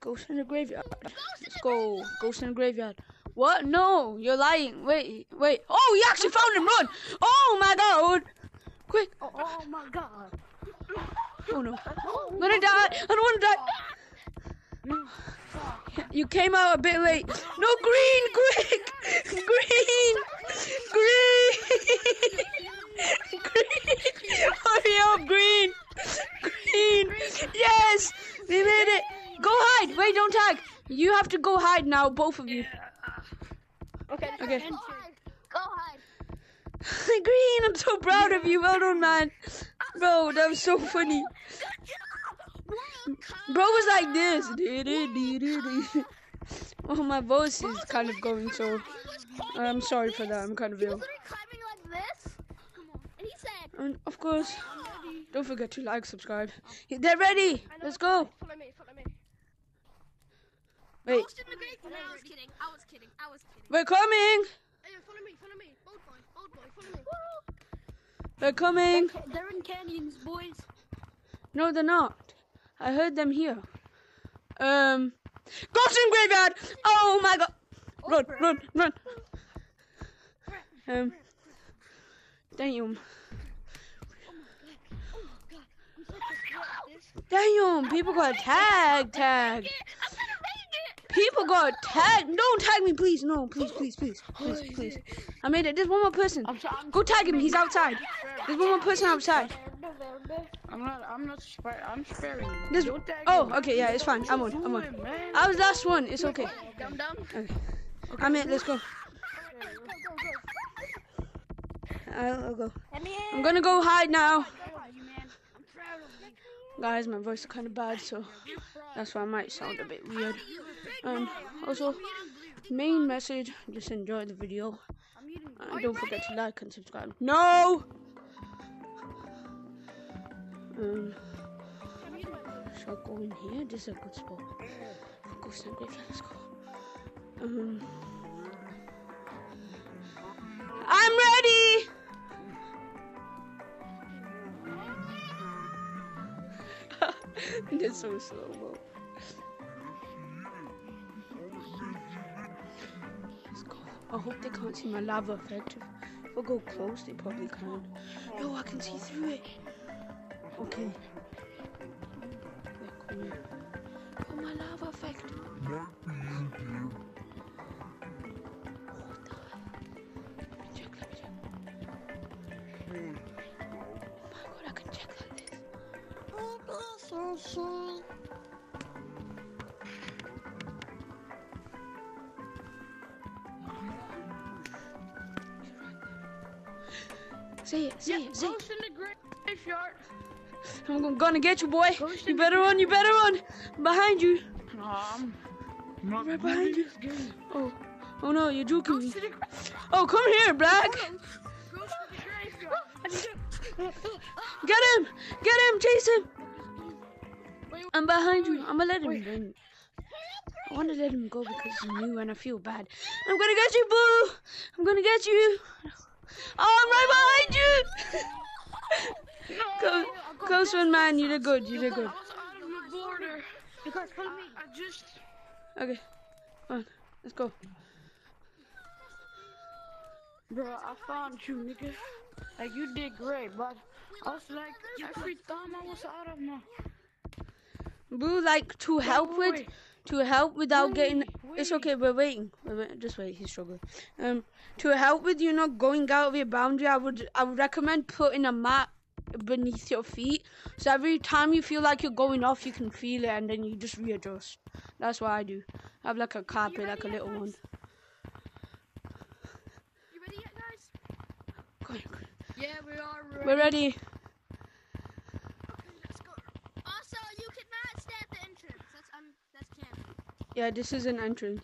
Ghost in the graveyard. Let's go. Ghost in the graveyard. What? No, you're lying. Wait, wait. Oh, you actually found him. Run! Oh my god! Quick! Oh, oh my god. Oh no. I'm gonna die. I don't wanna die. You came out a bit late. No, green, quick! Green! Green! Green! Hurry up, green! Green! Yes! We made it! Go hide! Wait, don't tag! You have to go hide now, both of you. Okay. Okay. Go hide. Go hide. Green, I'm so proud of you. Well done, man. Bro, that was so funny. Bro was like this. Oh, my voice is kind of going, so I'm sorry for that. I'm kind of ill. Literally climbing like this. Come on. And And of course, don't forget to like, subscribe. They're ready. Let's go. Follow me. Follow me. Wait, Ghost in the grave. No, I was kidding. I was kidding. I was kidding. we're coming. Hey, follow me. Follow me. Old boy. Old boy. Follow me. They're coming. They're in canyons, boys. No, they're not. I heard them here. Um, Ghost in Graveyard. Oh my god. Run, run, run. Um, damn. Damn, people got tag, tag. People got tagged. Don't tag me, please. No, please, please, please, please, please. I made it. There's one more person. Go tag him. He's outside. There's one more person outside. I'm not. I'm not. Spar- I'm sparing. There's. Oh, okay. Yeah, it's fine. I'm on. I'm on. I was last one. It's okay. Dum dum. Okay. I'm in. Let's go. I'll, I'll go. I'm gonna go hide now. you, man. I'm proud of you. Guys, my voice is kind of bad, so that's why I might sound a bit weird. Um, also, main message: just enjoy the video. And don't forget to like and subscribe. No. Um, shall go in here? This is a good spot. Go stand graveyard. Let's go. Um, I'm ready. this is so slow mo. I hope they can't see my lava effect. If, I go close, they probably can. No, I can see through it. Okay. Oh, my lava effect. Oh my god, I can check like this. Say it, say it, say it. Ghost in the graveyard. I'm gon- gonna get you, boy. Ghost You better run, you better run. Behind you. I'm not Right behind you. Oh, oh no, you're joking me. Oh, come here, Black. Ghost in the graveyard. Get him, get him, chase him. I'm behind you. I'm gonna let him win. I want to let him go because he's new and I feel bad. I'm gonna get you, Boo. I'm gonna get you. Oh, I'm right behind you. Go, close one, man. You did good. You did good. I was on the border. You guys follow me. I just. Okay, come on, let's go. Bro, I found you, nigga. Like, you did great, but I was like, every time I was out of my. Boo, like to help wait, with, wait. To help without Wait, getting. It's okay. We're waiting. We're wait, just wait. He's struggling. Um, to help with you know going out of your boundary, I would I would recommend putting a mat beneath your feet, so every time you feel like you're going off, you can feel it, and then you just readjust. That's what I do. I have like a carpet, like a little one. You ready yet, guys? Go on, go on. Yeah, we are. We're ready. Okay, let's go. Also, you cannot stay at the entrance. That's um, that's canon. Yeah, this is an entrance.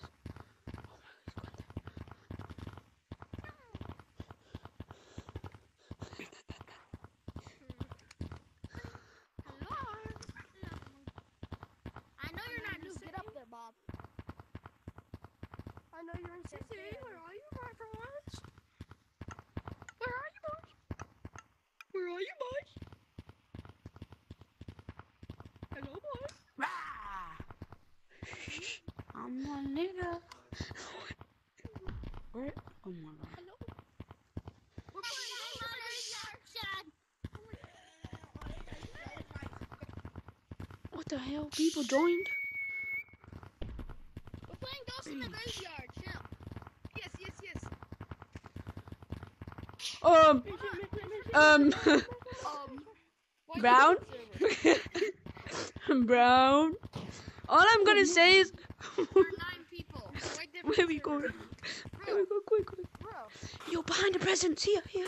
Hello. I know you're not new. Get up there, Bob. I know you're in City. Where are you, my friends? Where are you, boys? Where are you, boys? Hello, boys. I'm a nigga. Where? Oh my god. We're playing on a graveyard, What the hell? People joined. We're playing Ghost in the Graveyard. Chill. Yes, yes, yes. Um, um, Um. Brown? you on the server? Brown. All I'm gonna say is, There are nine people. Why different where we going? servers? Here we go, quick, quick. Bro, Yo, behind the presents, here, here.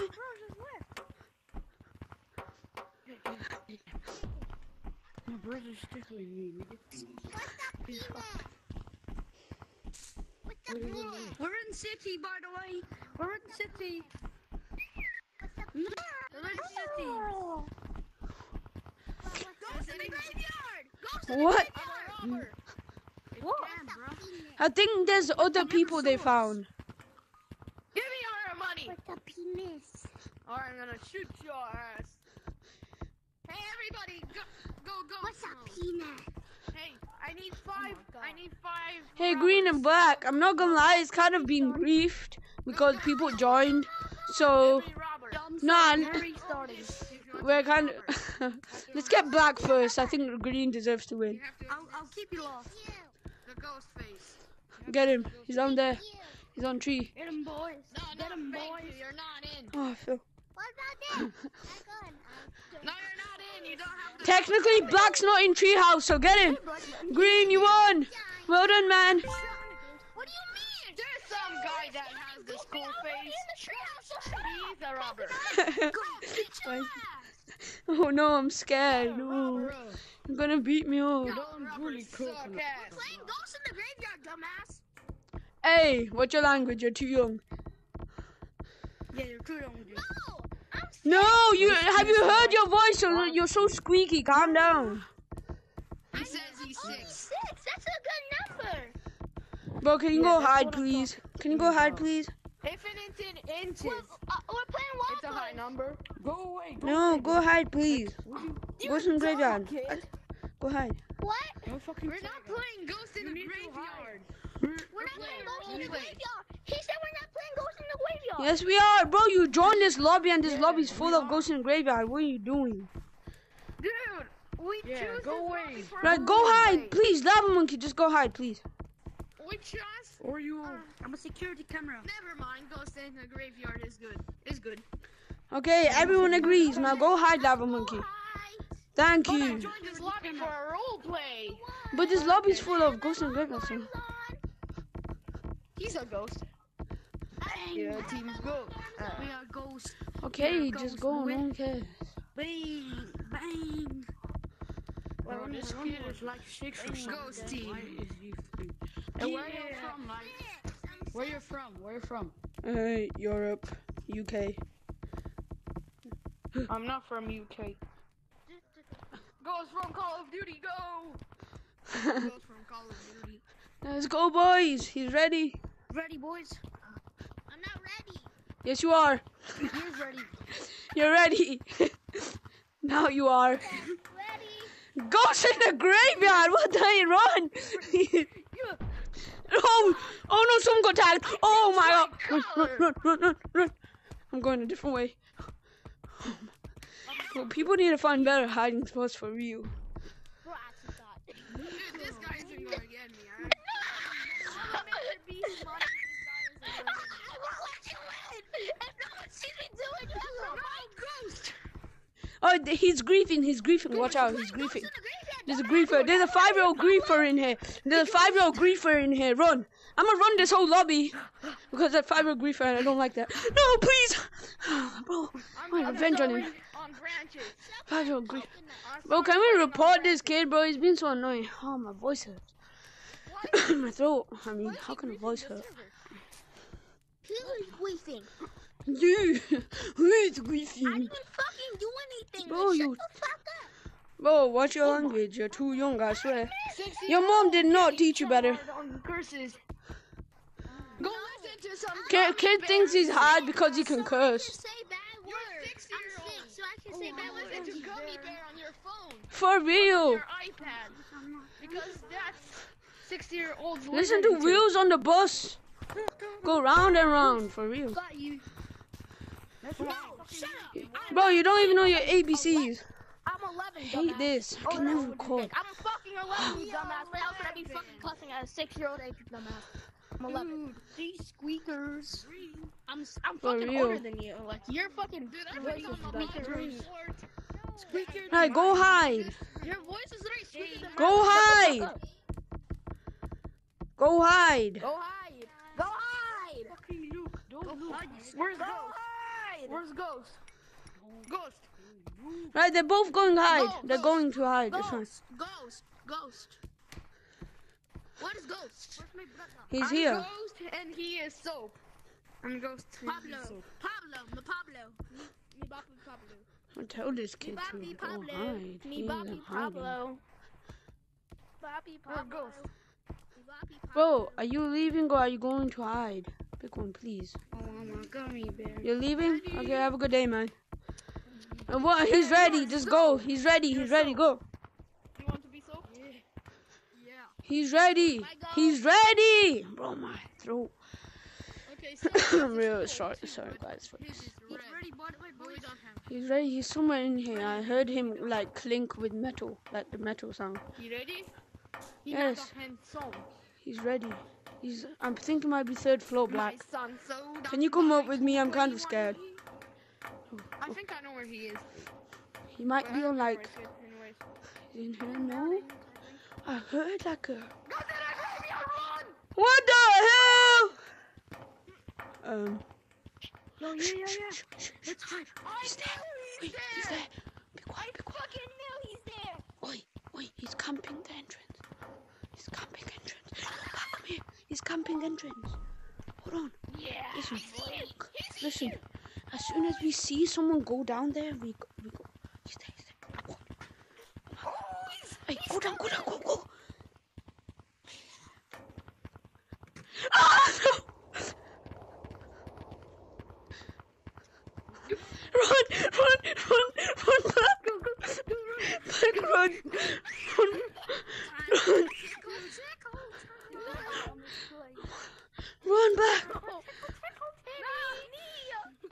My brother's tickling me, nigga. What's up, We're in city, by the way. We're in city. We're in city. Ghost in the graveyard! Ghost in the What? graveyard! What? I think there's other people they found. Give me all your money! What's a penis? Or I'm gonna shoot your ass. Hey, everybody, go, go, go. What's up, oh. penis? Hey, I need oh five. I need five. Hey, green and black. I'm not gonna lie, it's kind of been griefed because people joined. So, Every none. We're kind of. Let's get black first. I think green deserves to win. You have to. I'll, I'll keep you lost. The. Get him. He's on there. He's on tree. Get him, boys. No, Get him, boys. you. You're not in. Oh, Phil. What about this? no, you're not in. You don't have to. Technically, black's not in treehouse, so get him. Green, you won. Well done, man. What do you mean? There's some guy that has this cool face. He's a robber. Oh no, I'm scared. No, you're gonna beat me up. Don't really cook suck him. ass. Playing ghosts in the graveyard, dumbass. Hey, what's your language? You're too young. Yeah, you're too young. No, I'm No, you have you heard your voice? You're, you're so squeaky. Calm down. He says he's six. Six. That's a good number. Bro, can you Yeah, go hide, please? Can you go hide, please? If it is in inches, We're, uh, we're playing it's a high number. Go away. Go No, away. go hide, please. What you- Go to the graveyard. Go hide. What? Don't We're not playing Ghost in You the need to graveyard. We're not playing playing Ghosts in the. Graveyard. He said we're not playing Ghosts in the Graveyard. Yes, we are, bro. You joined this lobby, and this Yeah, lobby's full of are. ghosts in the graveyard. What are you doing? Dude, we Yeah, choose go this away. Right, go roleplay. hide, please. Lava monkey, just go hide, please. We trust. Or you. Uh, I'm a security camera. Never mind. Ghost in the graveyard is good. Is good. Okay, everyone agrees. Now go hide, lava monkey. Thank But I you. joined this lobby for a roleplay. But this lobby's full of ghosts and the graveyard. So. He's a ghost. Yeah, team's go. We are ghosts. Okay, Yeah, just ghosts go. No win. one cares. Bang, bang. Bro, Well, this this kid kid is like six or Ghost team. Why is he free? And where you from? Like, where you from? Where you from? Uh, Europe, UK. I'm not from UK. Ghost from Call of Duty, go! Ghost from Call of Duty. Let's go, boys. He's ready. Ready, boys? I'm not ready. Yes, you are. He's ready. You're ready. now you are. Ready. In the graveyard. What the hell? Run. oh, oh no! Someone got tagged. Oh my god! Run, run, run, run, run, run. I'm going a different way. Well, people need to find better hiding spots for real. Bro, I actually thought. Dude, this guy isn't gonna get me, alright? Mr. Beast money, this guy isn't gonna I will let you win. If no one sees me do it, you will. No, Ghost! Oh, he's griefing. He's griefing. Watch out. He's griefing. in the graveyard. There's a griefer. There's a five-year-old griefer in here. There's a five-year-old griefer in here. Run! I'm gonna run this whole lobby because that five-year-old griefer, and I don't like that. No, please, bro. I'm gonna revenge on him. in On branches. Five-year-old griefer. Bro, can we report this kid, bro? He's been so annoying. Oh, my voice hurts. my throat. I mean, how can a voice hurt? Who is griefing? You. Who is I didn't fucking do anything. Bro, Shut you- the fuck up. Bro, watch your language. You're too young, I swear. Your mom did not teach you better. hard on curses. Go listen to some Kid, gummy kid thinks he's hard because he can So curse. You're words. six I'm year old. six, so I can say bad words. listen Gummy Bear on your phone. For real. Your iPad. Because that's six-year-olds. Listen to wheels on the bus. Go round and round for real. Got you. No, shut up. Bro, you don't even know your ABCs. I'm 11. I hate this. I can never record. I'm fucking 11, you dumbass. What else would I be fucking cussing at a six-year-old age, dumbass? I'm 11. Dude, these squeakers. I'm I'm For fucking real. older than you. Like you're fucking. Dude, I'm is on dumb. my Squeakers. Right, go hide. Your voice is right. Go hide. Go hide. Go hide. Go hide. Fucking Luke. Don't Luke. Where's Go Ghost? Hide. Where's Ghost? Ghost. Right, they're both going hide. Go, They're go, going to hide. It's fine. Ghost. Ghost. Ghost. What is ghost? He's I'm here. Ghost and he is soap. I'm Ghost. and Pablo. soap. Pablo. Me Pablo. Me me Papi Pablo. I tell this Me to Papi go Pablo. hide. Me He isn't hiding. Pablo. Papi Where's Pablo. Ghost? Pablo. Bro, are you leaving or are you going to hide? Pick one, please. Oh, I'm a gummy bear. You're leaving? Okay, have a good day, man. And what? He's ready. Just go. He's ready. He's ready. Go. You want to be soap? Yeah. Yeah. He's ready. Oh he's ready. Bro, my throat. Okay, so I'm real sorry. Sorry, guys. For this. He's ready, but wait, but we don't have. He's ready. He's somewhere in here. I heard him like clink with metal, like the metal sound. You ready? He Yes. has a hand. He's ready. He's. I'm thinking might be third floor black. So Can you come up with me? I'm kind of scared. I think I know where he is. He might I be on like. where he is, anyways. In here, no. I heard like a. God, did I heard me? I run! What the hell? Um. No, yeah, yeah, yeah. Let's hide. He's there. Wait, he's there. Be quiet. Be quiet. Fucking knew he's there. Oi, oi, he's camping the entrance. He's camping entrance. Come here. He's camping entrance. Hold on. Yeah. Listen. Listen. As soon as we see someone go down there, we go. We go. He's there. He's there. Come on. Hey, go down. Go down. Go. Go. Ah! No! Run! Run! Run! Run back! Go, go, go, run! Back, run! Run! Run! Run back!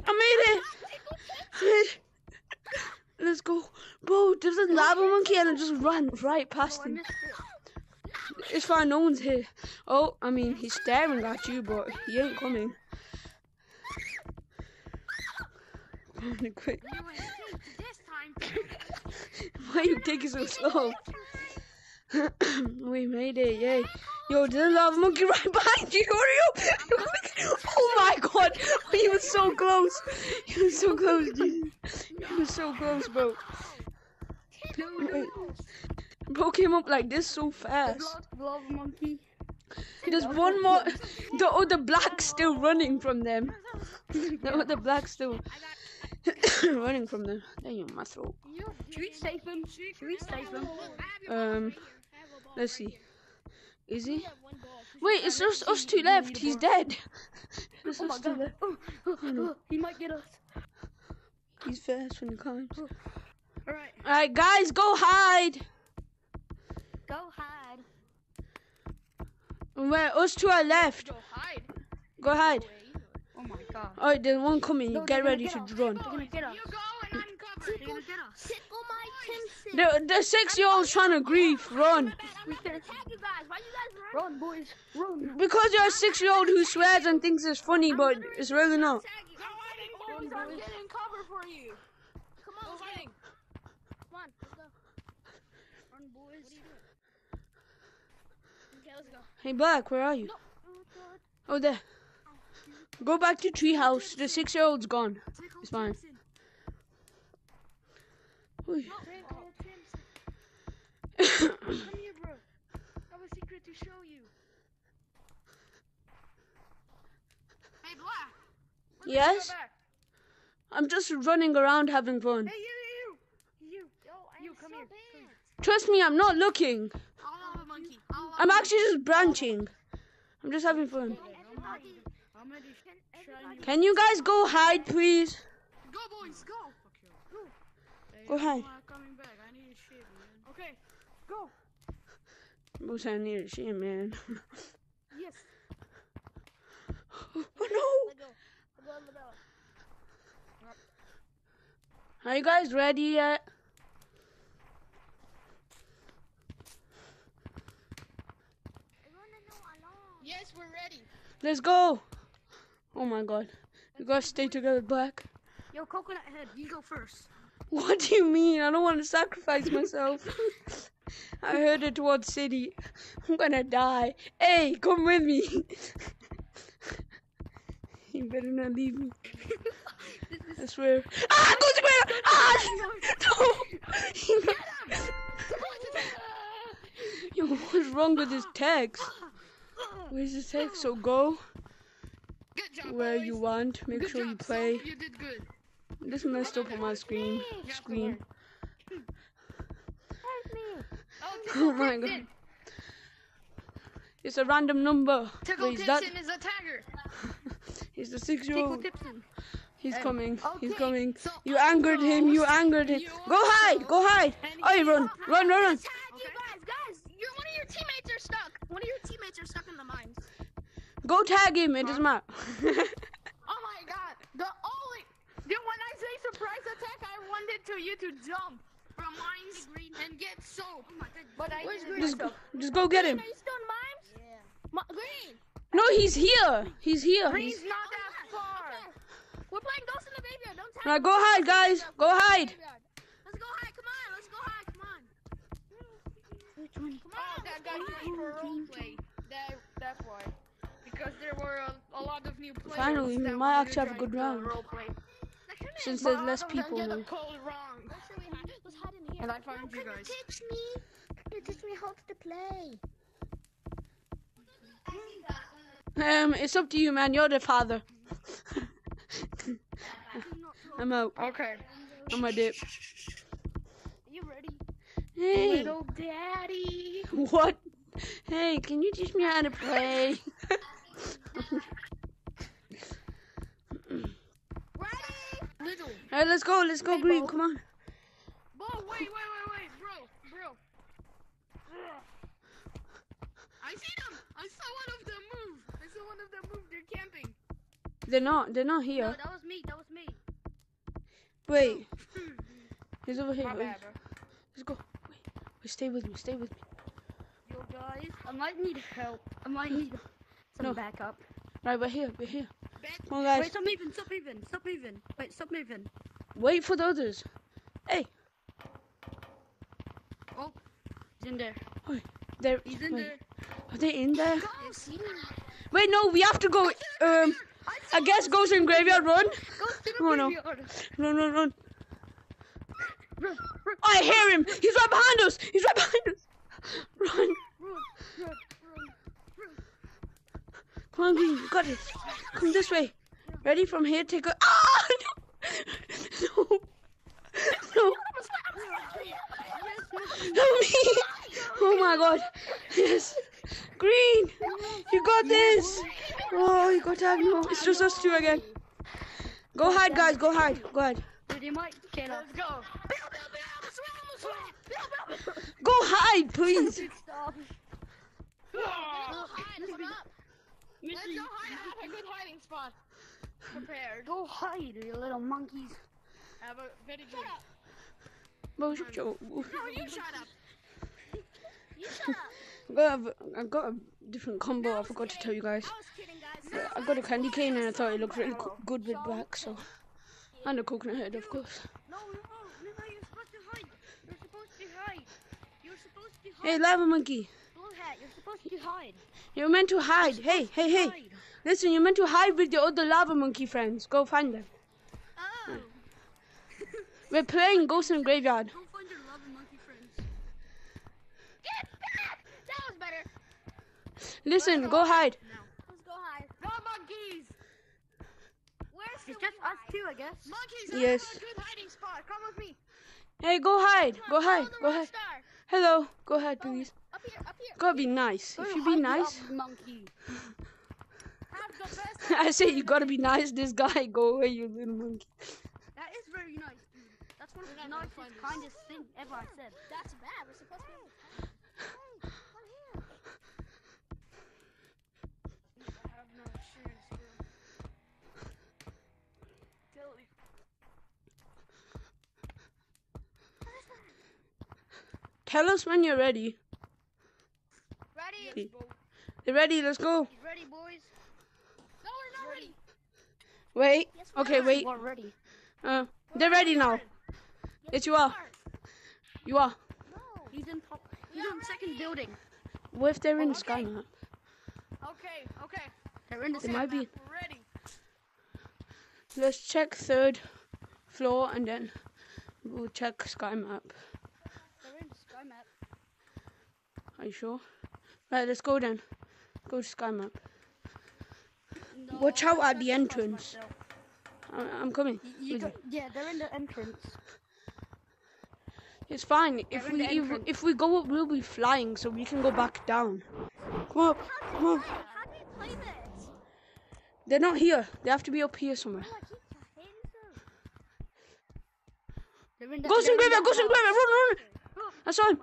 I made it! Let's go. Bro, there's a lava monkey and I just ran right past him. It's fine, no one's here. Oh, I mean, he's staring at you, but he ain't coming. Run quick. Why are you taking so slow? we made it, yay. Yo, there's a lava monkey right behind you. Hurry up. Oh my god. He was so close. He was so close, dude. He was so close, bro. Wait. Bro came up like this so fast. Lava monkey. There's one more. The other black's still running from them. The other black's still running from them. Damn, my throat. Should we save him? Should we save him? Um, let's see. Is he? Wait, it's just us two left. He's dead. It's Oh my us two god. left. Oh, oh, oh, hmm. he might get us. He's fast when he climbs. Oh. Alright. Alright, guys, go hide. Go hide. Where us two are left. Go hide. Go hide. Oh my god. Alright, there's one coming. No, Get ready get to us. run. They're gonna get us. You go and I'm covered. Tickle, tickle my Timson. The, the six year old's trying to grief. Run. I'm not gonna tag you guys. Why you guys run? Run, boys. Run. Because you're a six year old who swears and thinks it's funny, but it's really not. Tag you. Go hiding, boys. I'm getting cover for you. Come Go on, hiding. come on. Let's go. Run, boys. Okay, let's go. Hey, Black, where are you? Oh, there. Go back to treehouse. The six year old's gone. It's fine. Oy. Come here, bro. I have a secret to show you. Hey, Black. When yes? I'm just running around having fun. Hey, you, you, you. You. You, come here. Come here. Trust me, I'm not looking. I'll have a monkey. I'll have I'm actually just branching. I'm just having fun. Everybody, I'm gonna just try Can you guys go hide, please? Go, boys, go. Go hide. I'm coming back. I need a shit, man. Okay. Go. What's that near shit, man? Yes. oh no! Let go. Let go. Let go. Are you guys ready yet? Yes, we're ready. Let's go! Oh my god. You guys stay together, Black. Yo, coconut head, you go first. What do you mean? I don't want to sacrifice myself. I heard it towards city. I'm gonna die. Hey, come with me. you better not leave me. I swear. Ah, go square! Ah! No! Yo, what's wrong with this text? Where's this text? So go job, where you want. Make Good sure you play. You did good. This messed up on my screen. Screen. Oh my god. It's a random number. Tickle Wait, is that? Tipton a tagger. He's the six-year-old. He's um, coming. He's coming. You angered him. You angered him. you Go hide. Go hide. Oh, run, run, run, run. You guys, guys. You're one of your teammates are stuck. One of your teammates are stuck in the mines. Go tag him. It doesn't matter. Oh my god. The only. Dude, when I say surprise attack, I to you to jump from mines and get soap. Oh but I Where's. Green? just, go, just go get him. Are you still in? Yeah. Ma- Green. No, he's here. He's here. Green's He's... not that far. We're playing Ghost in the Graveyard. Don't tag Now me. go hide, guys. Go hide. Let's go hide. Come on. Let's go hide. Come on. Which one? Come Oh, that got me for roleplay. That, that's why. Because there were a, a lot of new players. Finally, we might actually have a good and round. Roleplay. Since there's less all of them people get a now. wrong. Where should we hide? Let's hide in here. And I found you guys. teach me. You teach me how to play. Um, it's up to you, man. You're the father. I'm out. Okay. I'm a dip. Are you ready? Hey, Little daddy. what? Hey, can you teach me how to play? Ready? Little. Alright, let's go. Let's go, Green. Come on. Bo, wait, wait, wait, wait, bro, bro. I see them. I saw one of them move. I saw one of them move. They're camping. They're not. They're not No, here. that was me. That was me. Wait. He's over here. Bad. Let's go. Wait. Wait. Stay with me. Stay with me. Yo, guys, I might need help. I might need some No. backup. Right, we're here. We're here. Come on, guys. Wait, stop moving. Stop moving. Stop moving. Wait, stop moving. Wait for the others. Hey. Oh, he's in there. They're. He's in wait. there. Are they in there? Wait, no. We have to go. Um. I guess Ghost in Graveyard. Run. Go to the Oh, no. Run, run, run. Run, run, I hear him. He's right behind us. He's right behind us. Run. run, run, run. Come on. You got it. Come this way. Ready from here? Take a. Ah! No. No. No. Help me. Oh my god. Yes. Green. You got this. Oh, you got tag. No. It's just us two again. Go hide, guys. Go hide. Go hide. Dude, he might get us. Let's go. Go hide, please. Stop. Let's Let's go hide. I have a good hiding spot. Prepared. Go hide, you little monkeys. I have a very good. Well, shut your- No, you shut up. You shut up. I got a, I got a different combo. I forgot to tell you guys. I was kidding, guys. I got a candy cane and I thought it looked really co- good with black, so. And a coconut head, of course. No, no, no, no, you're supposed to hide. You're supposed to hide. You're supposed to Hey, lava monkey. Hat, you're supposed to hide. You're meant to hide. Hey, hey, hey. Hide. Listen, you're meant to hide with your other lava monkey friends. Go find them. Oh. We're playing Ghost in Graveyard. Go find your lava monkey friends. Get back! That was better. Listen, go hide. Let's go hide. Go monkeys. Where's it's just us two, I guess. Monkeys. I Yes. have a good hiding spot. Come with me. Hey, go hide. Go hide. Go hide. Star. Hello. Go hide, please. Up here, up here. Gotta be nice. If you be nice, monkey. Have the best. I say you gotta be nice. This guy, go away, you little monkey. That is very nice, dude. That's one of the We're not gonna nicest, find kindest thing ever I said. That's bad. We're supposed to. Tell us when you're ready. Ready? You're ready, let's go. Ready, boys? No, we're not ready. Wait. Yes, Okay, are. wait. We're ready. Uh, they're ready now. Yes, you are. You are. He's in top. He's in second building. What if they're in the Okay. sky map? Okay, okay. They're in the They okay, might be. Matt, We're ready. Let's check third floor and then we'll check sky map. They're in sky map. Are you sure? Right, let's go then. Go to sky map. No, Watch out at the entrance. I- I'm coming. You go, yeah, they're in the entrance. It's fine. If They're in we if, if we go up, we'll be flying, so we can go back down. Come on, come on. How do we play this? They're not here. They have to be up here somewhere. Oh, I keep hitting them. In the. Ghost and Graveyard, Ghost and. Graveyard, run, run, run! I saw. Run,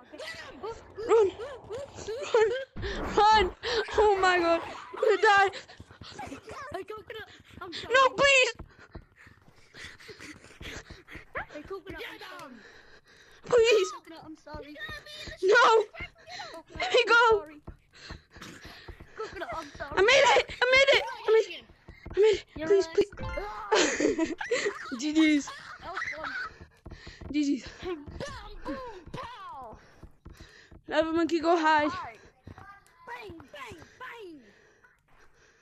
run, run! Oh my god, I'm gonna die. Hey, coconut. I'm sorry. No, please, Hey, coconut. I'm please, Coconut, I'm sorry. no. Let me go. Coconut, I'm sorry. I made it. I made it. I made it. I made it. Your Please, ass- please. GG's. That was fun. GG's. Bam, boom, pow. Lava monkey, go hide. Hi. Bang, bang, bang.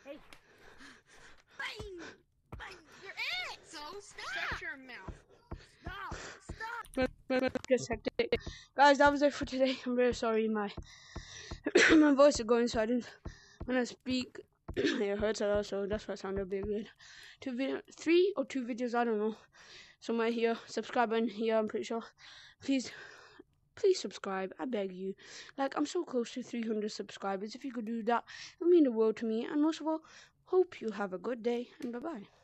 Hey. Bang, bang. You're it. So stop. Shut your mouth. Stop, stop. Just hectic. Guys, that was it for today. I'm very sorry. My my voice is going, so I didn't. When I speak, it hurts a lot, so that's why I sound a bit weird. Two video, three or two videos, I don't know. Somewhere here, subscribe button here. I'm pretty sure. Please, please subscribe. I beg you. Like I'm so close to 300 subscribers. If you could do that, it would mean the world to me. And most of all, hope you have a good day and bye bye.